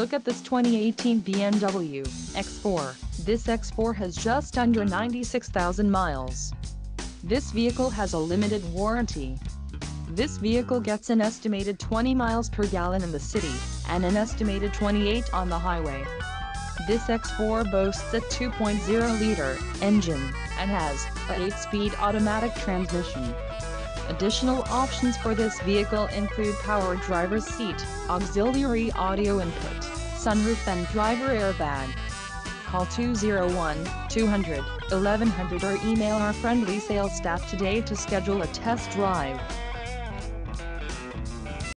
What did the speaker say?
Look at this 2018 BMW X4. This X4 has just under 96,000 miles. This vehicle has a limited warranty. This vehicle gets an estimated 20 miles per gallon in the city, and an estimated 28 on the highway. This X4 boasts a 2.0-liter engine, and has a 8-speed automatic transmission. Additional options for this vehicle include power driver's seat, auxiliary audio input, sunroof and driver airbag. Call 201-200-1100 or email our friendly sales staff today to schedule a test drive.